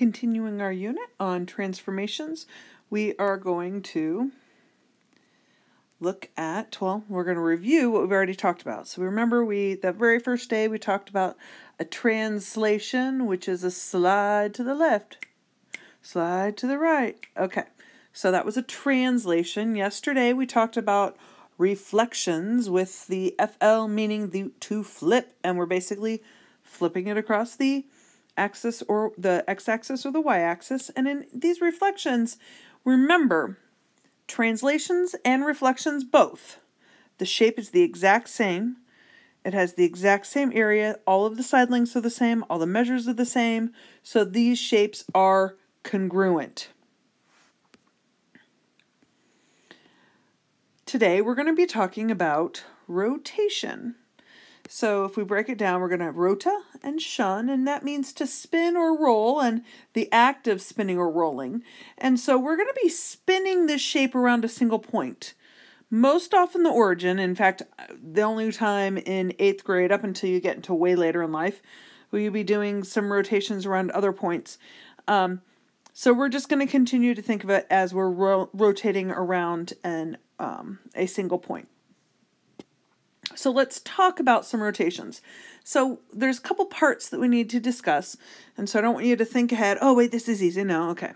Continuing our unit on transformations, we are going to look at, well, we're going to review what we've already talked about. So remember we, the very first day we talked about a translation, which is a slide to the left, slide to the right. Okay, so that was a translation. Yesterday we talked about reflections with the FL meaning the to flip, and we're basically flipping it across the axis or the x-axis or the y-axis. And in these reflections, remember, translations and reflections both. The shape is the exact same. It has the exact same area. All of the side lengths are the same. All the measures are the same. So these shapes are congruent. Today we're going to be talking about rotation. So if we break it down, we're going to have rota and shun, and that means to spin or roll, and the act of spinning or rolling. And so we're going to be spinning this shape around a single point. Most often the origin, in fact, the only time in eighth grade up until you get into way later in life, will you be doing some rotations around other points. Um, so we're just going to continue to think of it as we're ro rotating around an, um, a single point. So let's talk about some rotations. So there's a couple parts that we need to discuss. And so I don't want you to think ahead, oh, wait, this is easy. No, okay.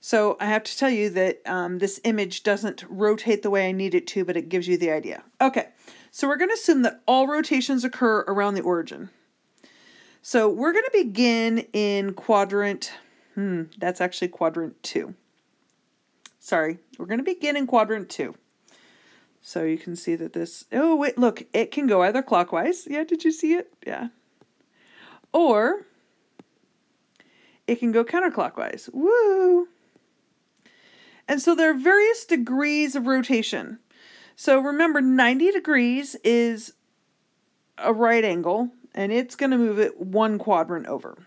So I have to tell you that um, this image doesn't rotate the way I need it to, but it gives you the idea. Okay, so we're going to assume that all rotations occur around the origin. So we're going to begin in quadrant, hmm, that's actually quadrant 2. Sorry, we're going to begin in quadrant 2. So you can see that this, oh wait, look, it can go either clockwise. Yeah, did you see it? Yeah. Or it can go counterclockwise. Woo! And so there are various degrees of rotation. So remember, 90 degrees is a right angle, and it's going to move it one quadrant over.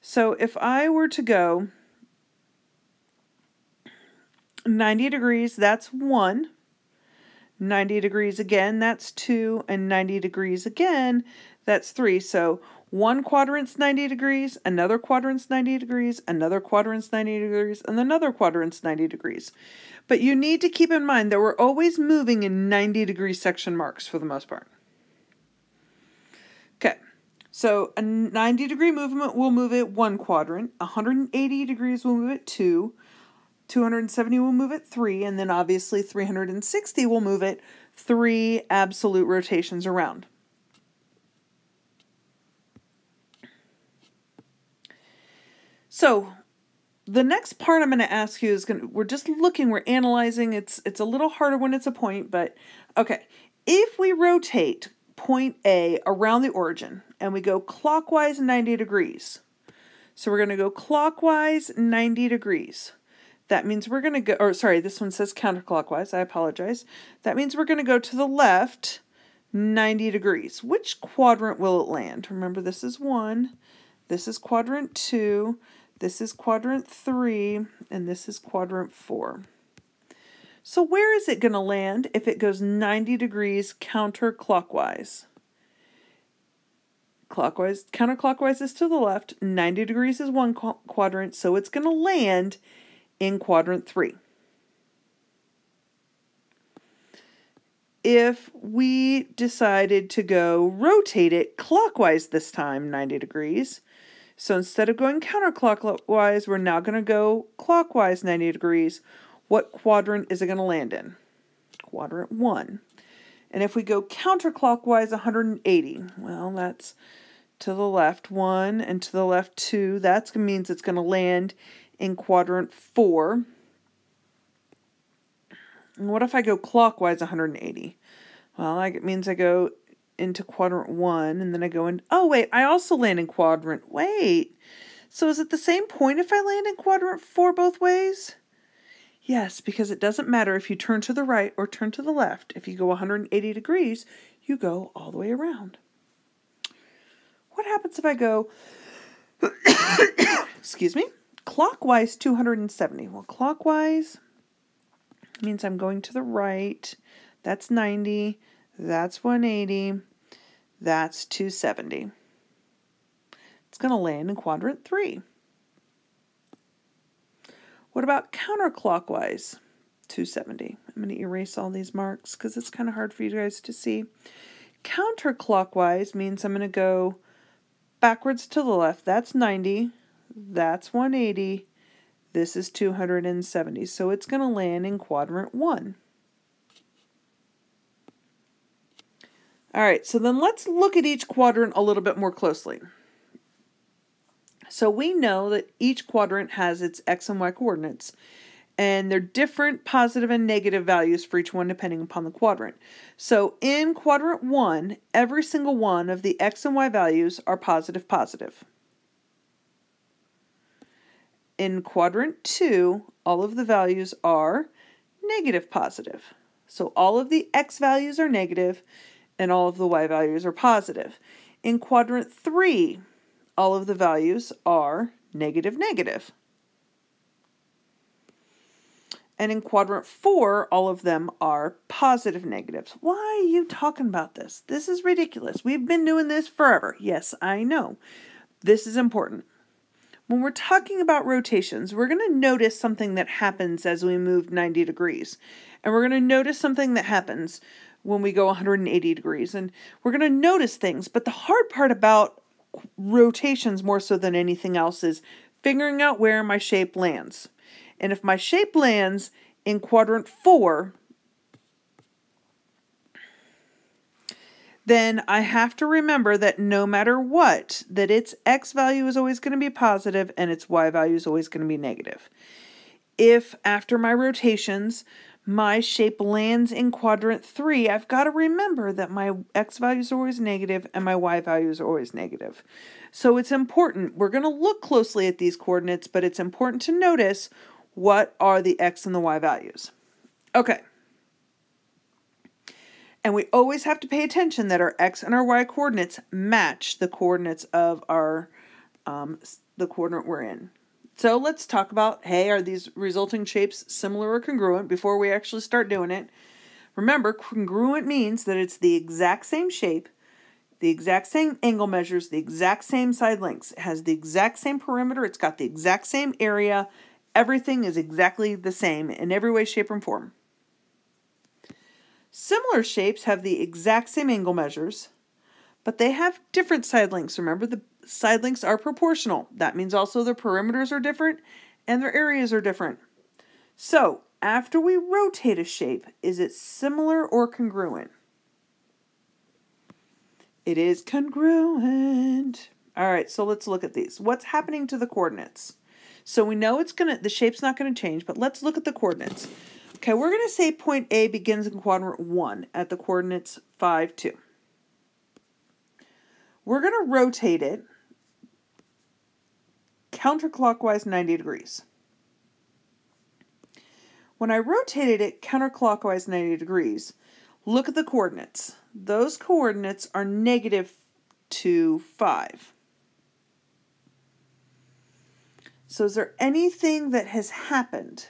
So if I were to go 90 degrees, that's 1. 90 degrees again, that's 2, and 90 degrees again, that's 3. So one quadrant's 90 degrees, another quadrant's 90 degrees, another quadrant's 90 degrees, and another quadrant's 90 degrees. But you need to keep in mind that we're always moving in 90 degree section marks for the most part. Okay, so a 90 degree movement will move it one quadrant, 180 degrees will move it two, 270 will move it 3, and then obviously 360 will move it 3 absolute rotations around. So the next part I'm going to ask you is going to, we're just looking, we're analyzing. It's it's a little harder when it's a point, but okay. If we rotate point A around the origin and we go clockwise 90 degrees. So we're going to go clockwise 90 degrees. That means we're going to go, or sorry, this one says counterclockwise. I apologize. That means we're going to go to the left 90 degrees. Which quadrant will it land? Remember, this is one, this is quadrant two, this is quadrant three, and this is quadrant four. So where is it going to land if it goes 90 degrees counterclockwise? Clockwise, counterclockwise is to the left, 90 degrees is one qu quadrant, so it's going to land in quadrant three. If we decided to go rotate it clockwise this time, 90 degrees, so instead of going counterclockwise, we're now going to go clockwise 90 degrees. What quadrant is it going to land in? Quadrant 1. And if we go counterclockwise 180, well, that's to the left 1 and to the left 2. That means it's going to land in quadrant 4. And what if I go clockwise 180? Well, it means I go into quadrant 1 and then I go in. Oh, wait, I also land in quadrant. Wait. So is it the same point if I land in quadrant 4 both ways? Yes, because it doesn't matter if you turn to the right or turn to the left. If you go 180 degrees, you go all the way around. What happens if I go, excuse me, Clockwise, 270. Well, clockwise means I'm going to the right. That's 90. That's 180. That's 270. It's going to land in quadrant 3. What about counterclockwise? 270. I'm going to erase all these marks because it's kind of hard for you guys to see. Counterclockwise means I'm going to go backwards to the left. That's 90. That's 180. This is 270. So it's going to land in quadrant 1. All right, so then let's look at each quadrant a little bit more closely. So we know that each quadrant has its x and y coordinates, and they're different positive and negative values for each one depending upon the quadrant. So in quadrant 1, every single one of the x and y values are positive positive. In quadrant 2, all of the values are negative positive. So all of the x values are negative, and all of the y values are positive. In quadrant 3, all of the values are negative, negative. And in quadrant 4, all of them are positive negatives. Why are you talking about this? This is ridiculous. We've been doing this forever. Yes, I know. This is important. When we're talking about rotations, we're going to notice something that happens as we move 90 degrees. And we're going to notice something that happens when we go 180 degrees. And we're going to notice things. But the hard part about rotations, more so than anything else, is figuring out where my shape lands. And if my shape lands in quadrant 4, then I have to remember that no matter what, that its x value is always going to be positive and its y value is always going to be negative. If after my rotations, my shape lands in quadrant 3, I've got to remember that my x values are always negative and my y values are always negative. So it's important. We're going to look closely at these coordinates, but it's important to notice what are the x and the y values. Okay. And we always have to pay attention that our x and our y coordinates match the coordinates of our um, the coordinate we're in. So let's talk about, hey, are these resulting shapes similar or congruent before we actually start doing it? Remember, congruent means that it's the exact same shape, the exact same angle measures, the exact same side lengths. It has the exact same perimeter, it's got the exact same area. Everything is exactly the same in every way, shape, and form. Similar shapes have the exact same angle measures, but they have different side lengths. Remember, the side lengths are proportional. That means also their perimeters are different and their areas are different. So, after we rotate a shape, is it similar or congruent? It is congruent. All right, so let's look at these. What's happening to the coordinates? So we know it's going to, the shape's not going to change, but let's look at the coordinates. Okay, we're going to say point A begins in quadrant 1 at the coordinates 5, 2. We're going to rotate it counterclockwise 90 degrees. When I rotated it counterclockwise 90 degrees, look at the coordinates. Those coordinates are negative 2, 5. So is there anything that has happened?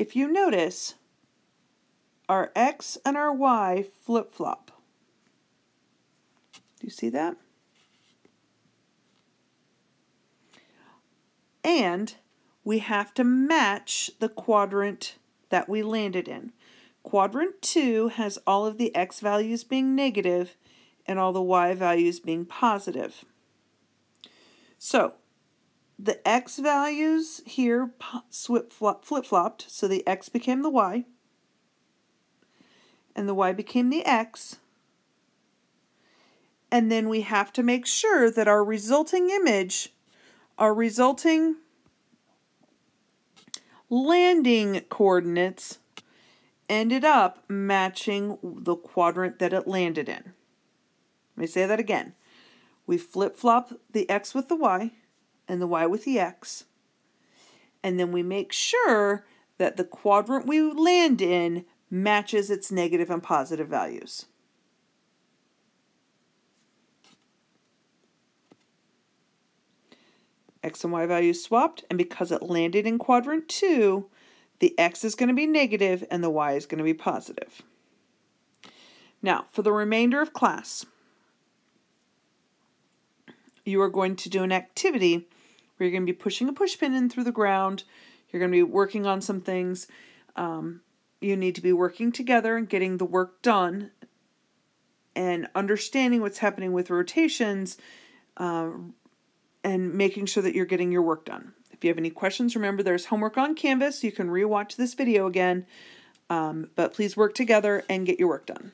If you notice, our x and our y flip-flop. Do you see that? And we have to match the quadrant that we landed in. Quadrant 2 has all of the x values being negative and all the y values being positive. So the x values here flip-flopped, so the x became the y, and the y became the x, and then we have to make sure that our resulting image, our resulting landing coordinates ended up matching the quadrant that it landed in. Let me say that again. We flip-flop the x with the y and the y with the x. And then we make sure that the quadrant we land in matches its negative and positive values. x and y values swapped, and because it landed in quadrant 2, the x is going to be negative and the y is going to be positive. Now, for the remainder of class, you are going to do an activity where you're going to be pushing a push pin in through the ground. You're going to be working on some things. Um, you need to be working together and getting the work done and understanding what's happening with rotations uh, and making sure that you're getting your work done. If you have any questions, remember there's homework on Canvas. You can rewatch this video again, um, but please work together and get your work done.